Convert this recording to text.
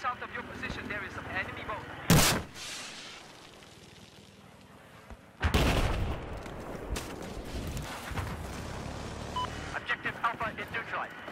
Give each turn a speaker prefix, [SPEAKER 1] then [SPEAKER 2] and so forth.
[SPEAKER 1] South of your position. There is some enemy boat. Objective Alpha is neutralized.